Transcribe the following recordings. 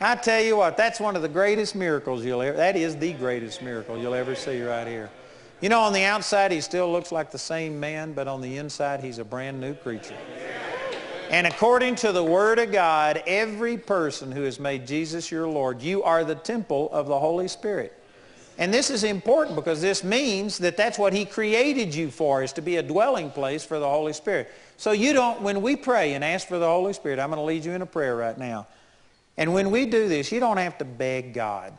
I tell you what, that's one of the greatest miracles you'll ever, that is the greatest miracle you'll ever see right here. You know, on the outside, he still looks like the same man, but on the inside, he's a brand new creature. And according to the Word of God, every person who has made Jesus your Lord, you are the temple of the Holy Spirit. And this is important because this means that that's what he created you for, is to be a dwelling place for the Holy Spirit. So you don't, when we pray and ask for the Holy Spirit, I'm going to lead you in a prayer right now. And when we do this, you don't have to beg God.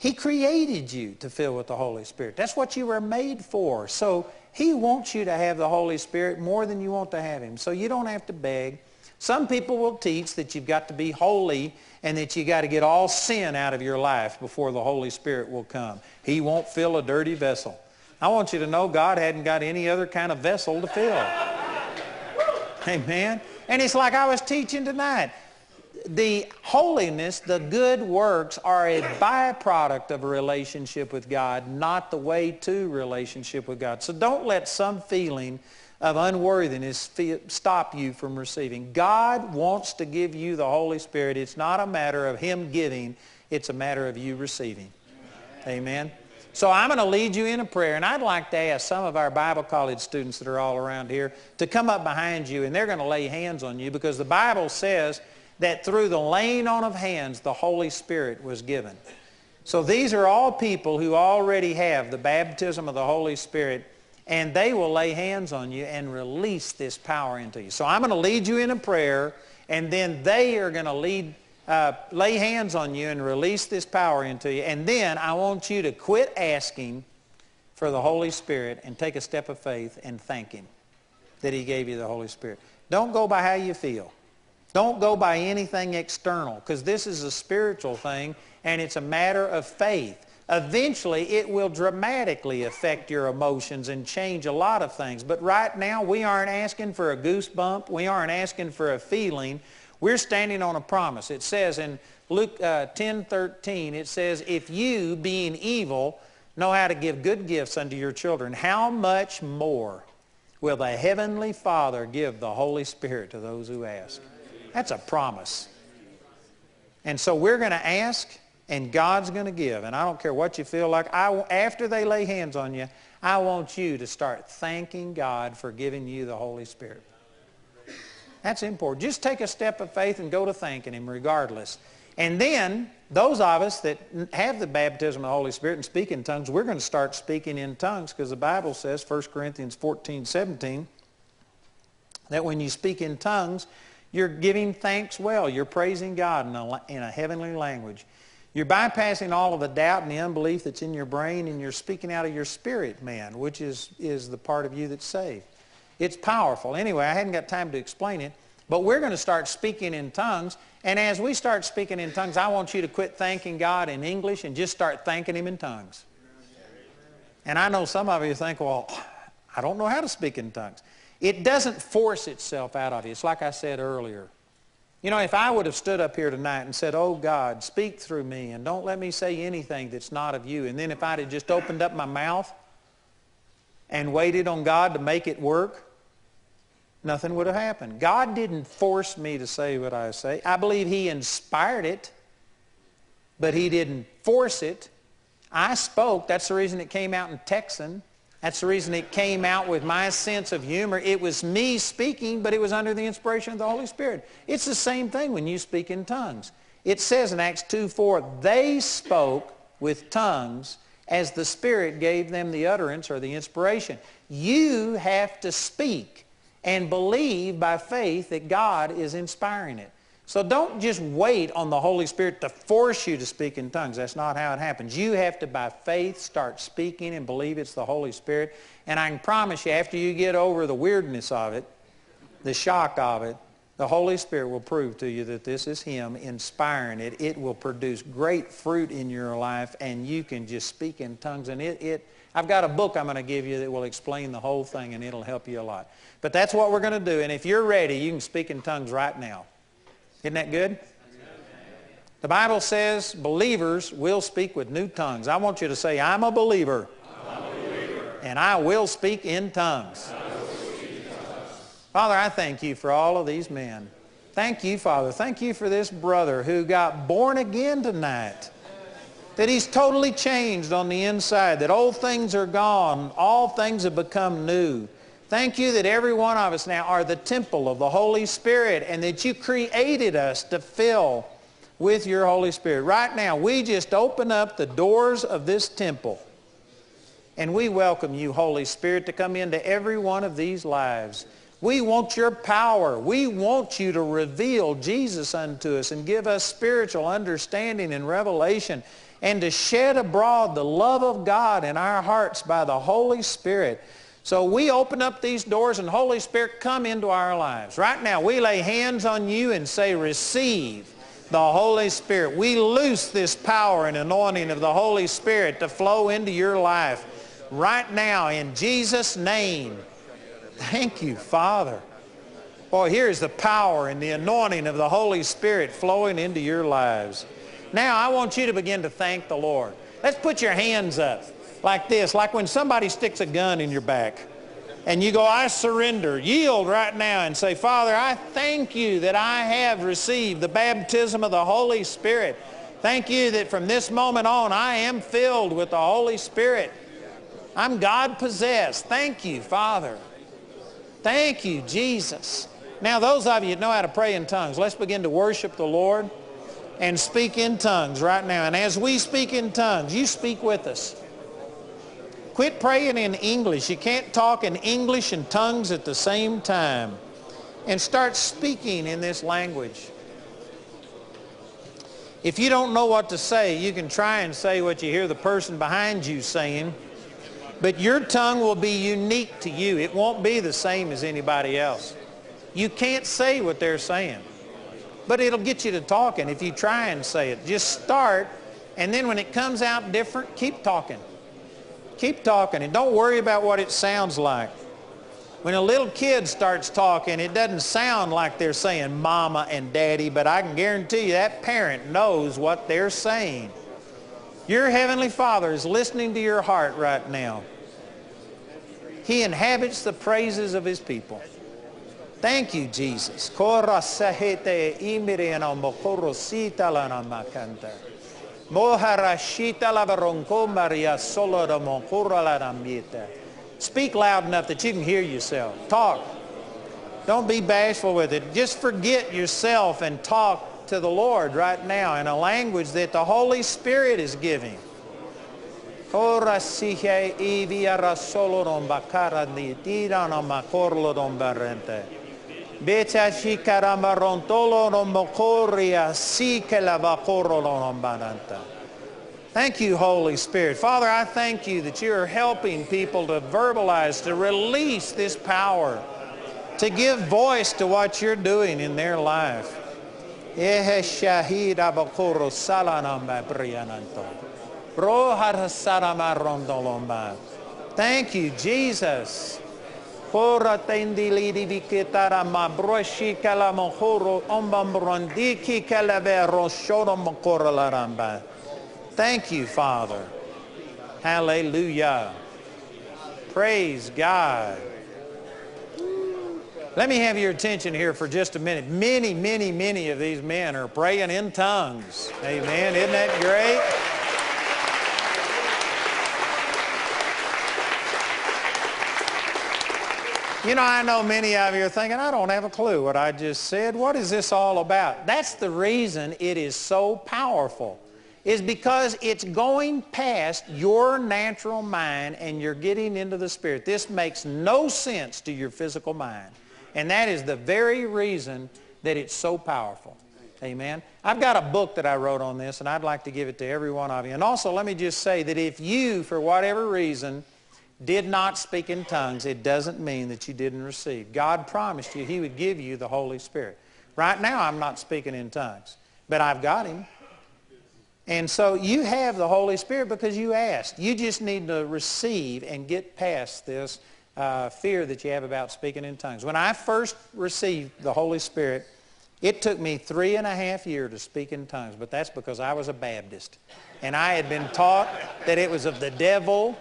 He created you to fill with the Holy Spirit. That's what you were made for. So he wants you to have the Holy Spirit more than you want to have him. So you don't have to beg. Some people will teach that you've got to be holy and that you got to get all sin out of your life before the Holy Spirit will come. He won't fill a dirty vessel. I want you to know God hadn't got any other kind of vessel to fill. Amen. And it's like I was teaching tonight the holiness, the good works are a byproduct of a relationship with God, not the way to relationship with God. So don't let some feeling of unworthiness stop you from receiving. God wants to give you the Holy Spirit. It's not a matter of Him giving. It's a matter of you receiving. Amen. So I'm going to lead you in a prayer, and I'd like to ask some of our Bible college students that are all around here to come up behind you, and they're going to lay hands on you because the Bible says that through the laying on of hands, the Holy Spirit was given. So these are all people who already have the baptism of the Holy Spirit, and they will lay hands on you and release this power into you. So I'm going to lead you in a prayer, and then they are going to lead, uh, lay hands on you and release this power into you. And then I want you to quit asking for the Holy Spirit and take a step of faith and thank Him that He gave you the Holy Spirit. Don't go by how you feel. Don't go by anything external because this is a spiritual thing and it's a matter of faith. Eventually, it will dramatically affect your emotions and change a lot of things. But right now, we aren't asking for a goosebump. We aren't asking for a feeling. We're standing on a promise. It says in Luke uh, 10, 13, it says, If you, being evil, know how to give good gifts unto your children, how much more will the Heavenly Father give the Holy Spirit to those who ask? That's a promise. And so we're going to ask, and God's going to give. And I don't care what you feel like. I, after they lay hands on you, I want you to start thanking God for giving you the Holy Spirit. That's important. Just take a step of faith and go to thanking Him regardless. And then, those of us that have the baptism of the Holy Spirit and speak in tongues, we're going to start speaking in tongues because the Bible says, 1 Corinthians 14, 17, that when you speak in tongues, you're giving thanks well. You're praising God in a, in a heavenly language. You're bypassing all of the doubt and the unbelief that's in your brain and you're speaking out of your spirit, man, which is, is the part of you that's saved. It's powerful. Anyway, I hadn't got time to explain it, but we're going to start speaking in tongues. And as we start speaking in tongues, I want you to quit thanking God in English and just start thanking Him in tongues. And I know some of you think, well, I don't know how to speak in tongues. It doesn't force itself out of you. It's like I said earlier. You know, if I would have stood up here tonight and said, oh God, speak through me and don't let me say anything that's not of you. And then if I'd have just opened up my mouth and waited on God to make it work, nothing would have happened. God didn't force me to say what I say. I believe he inspired it, but he didn't force it. I spoke. That's the reason it came out in Texan. That's the reason it came out with my sense of humor. It was me speaking, but it was under the inspiration of the Holy Spirit. It's the same thing when you speak in tongues. It says in Acts 2, 4, they spoke with tongues as the Spirit gave them the utterance or the inspiration. You have to speak and believe by faith that God is inspiring it. So don't just wait on the Holy Spirit to force you to speak in tongues. That's not how it happens. You have to, by faith, start speaking and believe it's the Holy Spirit. And I can promise you, after you get over the weirdness of it, the shock of it, the Holy Spirit will prove to you that this is Him inspiring it. It will produce great fruit in your life, and you can just speak in tongues. And it, it I've got a book I'm going to give you that will explain the whole thing, and it'll help you a lot. But that's what we're going to do. And if you're ready, you can speak in tongues right now. Isn't that good? The Bible says believers will speak with new tongues. I want you to say, I'm a believer. I'm a believer. And I will speak in tongues. Speak in tongues. Father, I thank you for all of these men. Thank you, Father. Thank you for this brother who got born again tonight. That he's totally changed on the inside, that old things are gone, all things have become new. Thank you that every one of us now are the temple of the Holy Spirit and that you created us to fill with your Holy Spirit. Right now, we just open up the doors of this temple and we welcome you, Holy Spirit, to come into every one of these lives. We want your power. We want you to reveal Jesus unto us and give us spiritual understanding and revelation and to shed abroad the love of God in our hearts by the Holy Spirit. So we open up these doors and Holy Spirit come into our lives. Right now we lay hands on you and say receive the Holy Spirit. We loose this power and anointing of the Holy Spirit to flow into your life right now in Jesus' name. Thank you, Father. Boy, here's the power and the anointing of the Holy Spirit flowing into your lives. Now I want you to begin to thank the Lord. Let's put your hands up like this, like when somebody sticks a gun in your back and you go, I surrender. Yield right now and say, Father, I thank you that I have received the baptism of the Holy Spirit. Thank you that from this moment on I am filled with the Holy Spirit. I'm God possessed. Thank you, Father. Thank you, Jesus. Now, those of you that know how to pray in tongues, let's begin to worship the Lord and speak in tongues right now. And as we speak in tongues, you speak with us. Quit praying in English. You can't talk in English and tongues at the same time. And start speaking in this language. If you don't know what to say, you can try and say what you hear the person behind you saying. But your tongue will be unique to you. It won't be the same as anybody else. You can't say what they're saying. But it'll get you to talking if you try and say it. Just start, and then when it comes out different, keep talking. Keep talking and don't worry about what it sounds like. When a little kid starts talking, it doesn't sound like they're saying mama and daddy, but I can guarantee you that parent knows what they're saying. Your Heavenly Father is listening to your heart right now. He inhabits the praises of His people. Thank you, Jesus. Moharashita Maria Speak loud enough that you can hear yourself. Talk. Don't be bashful with it. Just forget yourself and talk to the Lord right now in a language that the Holy Spirit is giving. Beta no mokoria si que la Thank you, Holy Spirit. Father, I thank you that you are helping people to verbalize, to release this power, to give voice to what you're doing in their life. Thank you, Jesus. Di viketara ma broshi kala mohoro mokora laramba. Thank you, Father. Hallelujah. Praise God. Let me have your attention here for just a minute. Many, many, many of these men are praying in tongues. Amen. Isn't that great? You know, I know many of you are thinking, I don't have a clue what I just said. What is this all about? That's the reason it is so powerful, is because it's going past your natural mind and you're getting into the Spirit. This makes no sense to your physical mind. And that is the very reason that it's so powerful. Amen. I've got a book that I wrote on this, and I'd like to give it to every one of you. And also, let me just say that if you, for whatever reason, did not speak in tongues, it doesn't mean that you didn't receive. God promised you he would give you the Holy Spirit. Right now, I'm not speaking in tongues, but I've got him. And so you have the Holy Spirit because you asked. You just need to receive and get past this uh, fear that you have about speaking in tongues. When I first received the Holy Spirit, it took me three and a half years to speak in tongues, but that's because I was a Baptist. And I had been taught that it was of the devil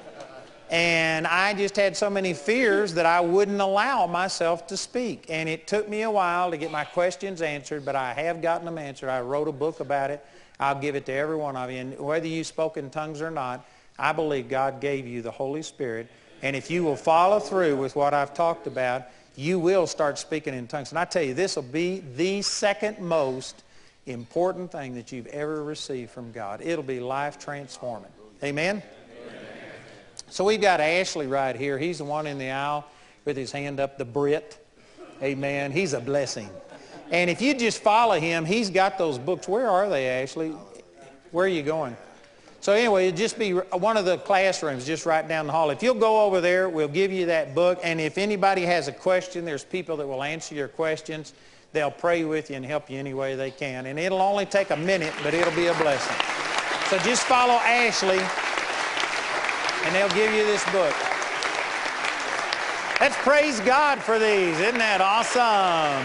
And I just had so many fears that I wouldn't allow myself to speak. And it took me a while to get my questions answered, but I have gotten them answered. I wrote a book about it. I'll give it to every one of you. And whether you spoke in tongues or not, I believe God gave you the Holy Spirit. And if you will follow through with what I've talked about, you will start speaking in tongues. And I tell you, this will be the second most important thing that you've ever received from God. It'll be life transforming. Amen? So we've got Ashley right here. He's the one in the aisle with his hand up, the Brit. Amen. He's a blessing. And if you just follow him, he's got those books. Where are they, Ashley? Where are you going? So anyway, it'll just be one of the classrooms just right down the hall. If you'll go over there, we'll give you that book. And if anybody has a question, there's people that will answer your questions. They'll pray with you and help you any way they can. And it'll only take a minute, but it'll be a blessing. So just follow Ashley and they'll give you this book. Let's praise God for these. Isn't that awesome?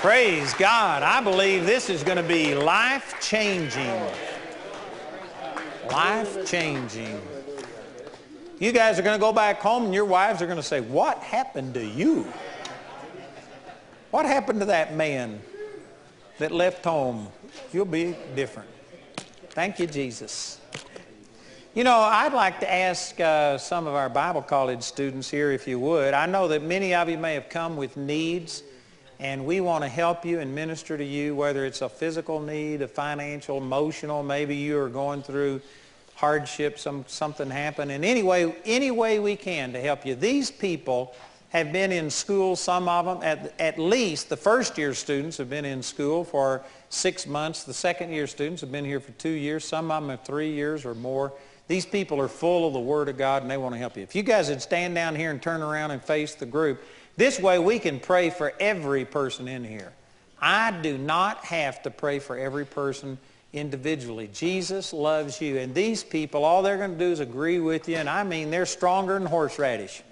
Praise God. I believe this is going to be life-changing. Life-changing. You guys are going to go back home and your wives are going to say, what happened to you? What happened to that man that left home? You'll be different. Thank you, Jesus. You know, I'd like to ask uh, some of our Bible college students here, if you would. I know that many of you may have come with needs, and we want to help you and minister to you, whether it's a physical need, a financial, emotional, maybe you are going through hardship, some, something happened, and any way, any way we can to help you. These people have been in school, some of them, at, at least the first year students have been in school for six months. The second year students have been here for two years. Some of them have three years or more. These people are full of the Word of God and they want to help you. If you guys would stand down here and turn around and face the group, this way we can pray for every person in here. I do not have to pray for every person individually. Jesus loves you. And these people, all they're going to do is agree with you. And I mean, they're stronger than horseradish.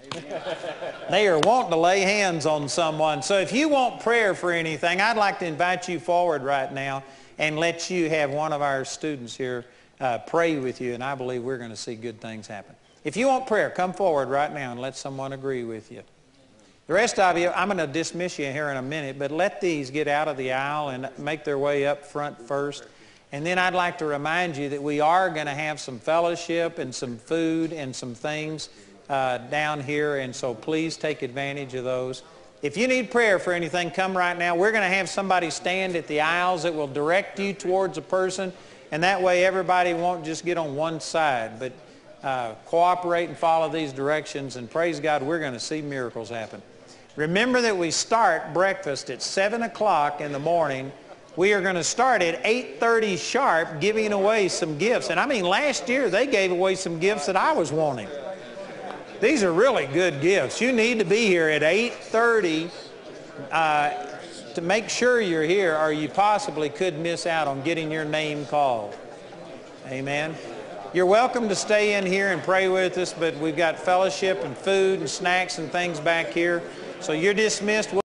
they are wanting to lay hands on someone. So if you want prayer for anything, I'd like to invite you forward right now and let you have one of our students here uh, pray with you. And I believe we're going to see good things happen. If you want prayer, come forward right now and let someone agree with you. The rest of you, I'm going to dismiss you here in a minute, but let these get out of the aisle and make their way up front first. And then I'd like to remind you that we are going to have some fellowship and some food and some things uh, down here, and so please take advantage of those. If you need prayer for anything, come right now. We're going to have somebody stand at the aisles that will direct you towards a person, and that way everybody won't just get on one side, but uh, cooperate and follow these directions, and praise God, we're going to see miracles happen. Remember that we start breakfast at 7 o'clock in the morning we are going to start at 8.30 sharp giving away some gifts. And I mean, last year they gave away some gifts that I was wanting. These are really good gifts. You need to be here at 8.30 uh, to make sure you're here or you possibly could miss out on getting your name called. Amen. You're welcome to stay in here and pray with us, but we've got fellowship and food and snacks and things back here. So you're dismissed.